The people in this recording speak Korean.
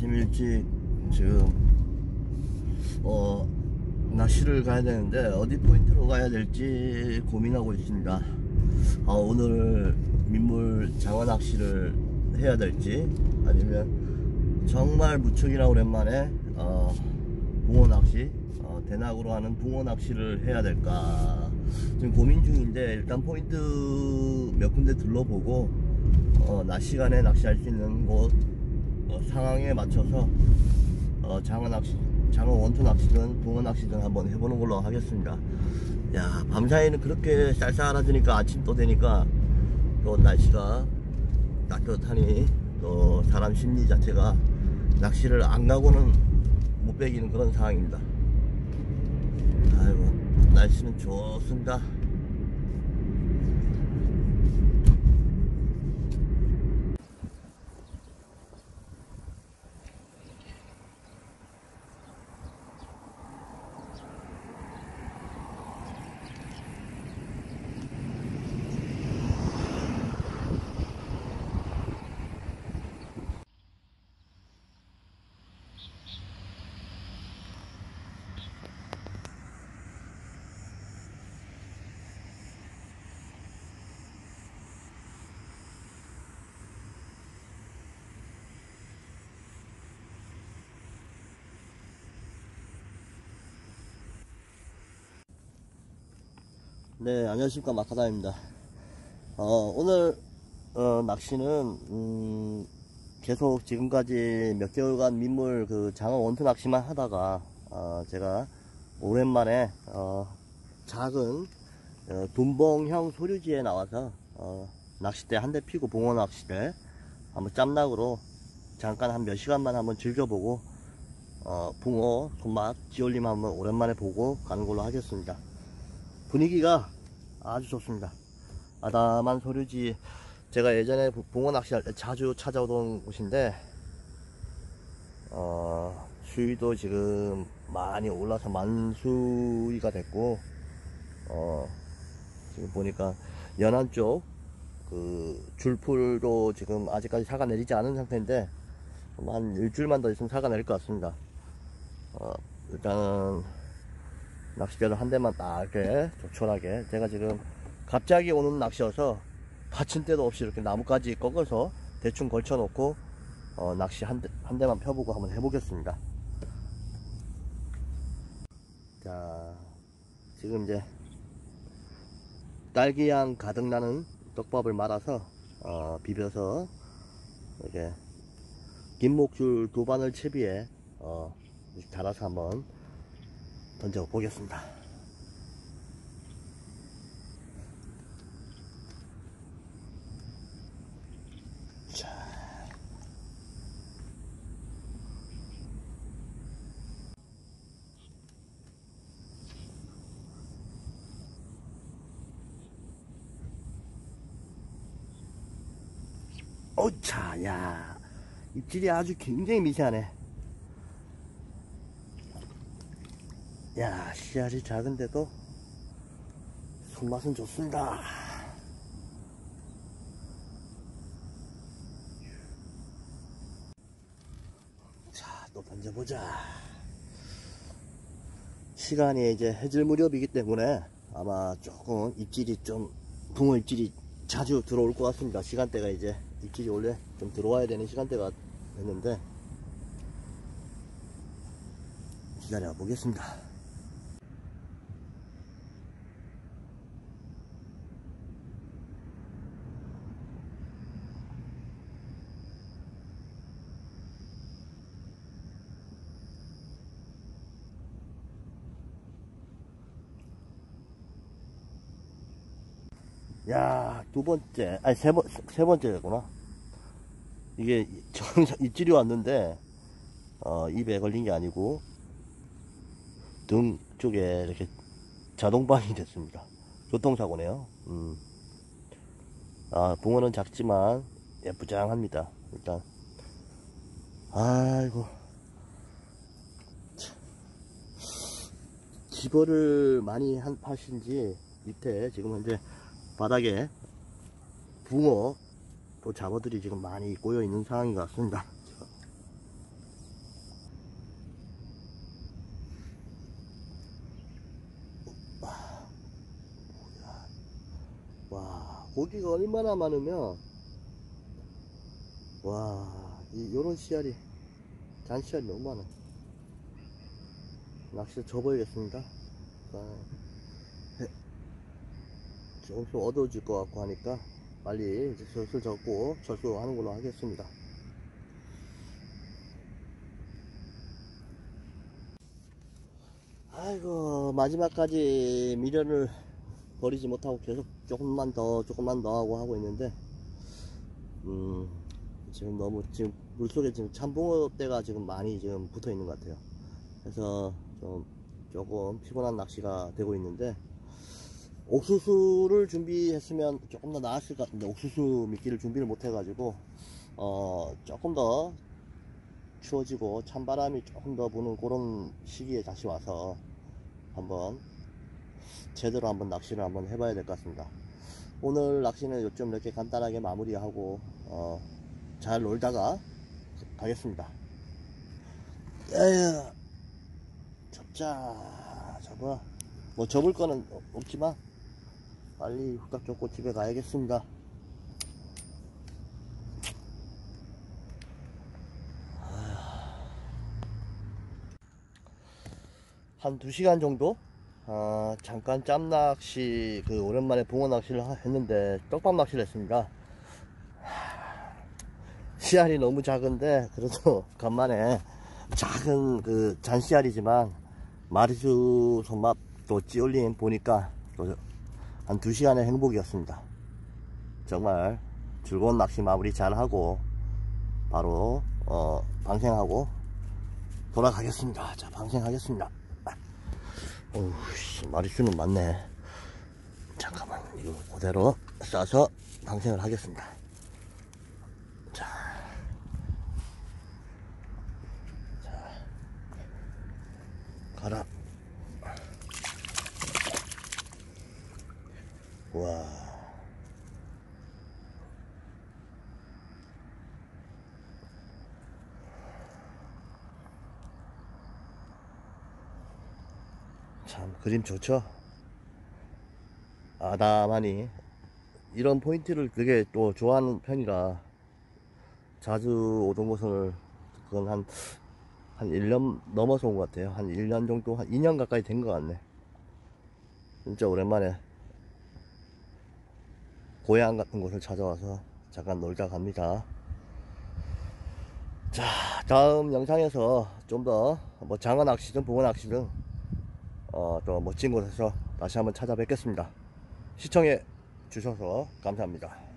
아침 일찍 지금. 어 낚시를 가야 되는데 어디 포인트로 가야 될지 고민하고 있습니다. 아, 오늘 민물 장어 낚시를 해야 될지 아니면 정말 무척이나 오랜만에 어, 붕어 낚시 어, 대낙으로 하는 붕어 낚시를 해야 될까. 지금 고민 중인데 일단 포인트 몇 군데 둘러보고 어, 낮 시간에 낚시할 수 있는 곳 어, 상황에 맞춰서 어, 장어 낚시, 장어 원투 낚시든 붕어 낚시든 한번 해보는 걸로 하겠습니다. 야, 밤사이는 그렇게 쌀쌀하니까 아침 또 되니까 또 날씨가 따뜻하니 또 사람 심리 자체가 낚시를 안 가고는 못 배기는 그런 상황입니다. 아이고, 날씨는 좋습니다. 네, 안녕하십니까. 마카다입니다. 어, 오늘, 어, 낚시는, 음, 계속 지금까지 몇 개월간 민물 그 장어 원투 낚시만 하다가, 어, 제가 오랜만에, 어, 작은, 어, 돈봉형 소류지에 나와서, 어, 낚싯대 한 대 피고 봉어 낚싯대 한번 짬낙으로 잠깐 한 몇 시간만 한번 즐겨보고, 어, 붕어, 손맛, 지올림 한번 오랜만에 보고 가는 걸로 하겠습니다. 분위기가 아주 좋습니다. 아담한 소류지. 제가 예전에 붕어 낚시할 때 자주 찾아오던 곳인데, 어, 수위도 지금 많이 올라서 만수위가 됐고, 어, 지금 보니까 연안 쪽, 그, 줄풀도 지금 아직까지 사가 내리지 않은 상태인데, 한 일주일만 더 있으면 사가 내릴 것 같습니다. 어, 일단은, 낚싯대를 한 대만 딱 이렇게 조촐하게. 제가 지금 갑자기 오는 낚시여서 받침대도 없이 이렇게 나무까지 꺾어서 대충 걸쳐 놓고 어, 낚시 한, 대, 한 대만 펴보고 한번 해보겠습니다. 자 지금 이제 딸기향 가득 나는 떡밥을 말아서 어, 비벼서 이렇게 김목줄 두 바늘 채비에 어, 달아서 한번 던져 보겠습니다. 자. 어차, 야. 입질이 아주 굉장히 미세하네. 야 씨알이 작은데도 손맛은 좋습니다. 자또 던져보자. 시간이 이제 해질 무렵이기 때문에 아마 조금 입질이 좀 붕어 입질이 자주 들어올 것 같습니다. 시간대가 이제 입질이 원래 좀 들어와야 되는 시간대가 됐는데 기다려 보겠습니다 야, 두 번째, 아니, 세 번, 세 번째구나. 이게, 정상 입질이 왔는데, 어, 입에 걸린 게 아니고, 등 쪽에 이렇게 자동방이 됐습니다. 교통사고네요. 음. 아, 붕어는 작지만, 예쁘장합니다. 일단. 아이고. 집어를 많이 한 팟인지, 밑에 지금 현재 바닥에 붕어 또 잡어들이 지금 많이 꼬여 있는 상황인 것 같습니다. 와 고기가 얼마나 많으면 와 이, 요런 씨알이 잔씨알이 너무 많아 낚시 접어야겠습니다. 와. 조금 좀 어두워질 것 같고 하니까 빨리 이제 슬슬 접고 철수하는 걸로 하겠습니다. 아이고 마지막까지 미련을 버리지 못하고 계속 조금만 더 조금만 더 하고 하고 있는데 음 지금 너무 지금 물속에 지금 참붕어 떼가 지금 많이 지금 붙어 있는 것 같아요. 그래서 좀 조금 피곤한 낚시가 되고 있는데 옥수수를 준비했으면 조금 더 나았을 것 같은데 옥수수 미끼를 준비를 못 해가지고 어 조금 더 추워지고 찬바람이 조금 더 부는 그런 시기에 다시 와서 한번 제대로 한번 낚시를 한번 해봐야 될 것 같습니다. 오늘 낚시는 요점 이렇게 간단하게 마무리하고 어, 잘 놀다가 가겠습니다. 에휴, 접자, 접어. 뭐 접을 거는 없지만 빨리 후딱 접고 집에 가야겠습니다. 한 2시간 정도? 아, 잠깐 짬낚시 그 오랜만에 붕어 낚시를 하- 했는데 떡밥 낚시를 했습니다. 하, 씨알이 너무 작은데 그래도 간만에 작은 그 잔씨알이지만 마리수 손맛도 찌올린 보니까 또 한 2시간의 행복이었습니다 정말 즐거운 낚시 마무리 잘 하고 바로 어, 방생하고 돌아가겠습니다 자 방생하겠습니다 어우, 씨, 마리수는 많네. 잠깐만, 이거 그대로 싸서 방생을 하겠습니다. 자. 자. 가라. 와. 참 그림 좋죠? 아담하니 이런 포인트를 되게 또 좋아하는 편이라 자주 오던 곳을 그건 한, 한 1년 넘어서 온 것 같아요. 한 1년 정도 한 2년 가까이 된 것 같네. 진짜 오랜만에 고향 같은 곳을 찾아와서 잠깐 놀다 갑니다 자 다음 영상에서 좀 더 뭐 장어 낚시든 붕어 낚시든 어, 또 멋진 곳에서 다시 한번 찾아뵙겠습니다. 시청해 주셔서 감사합니다.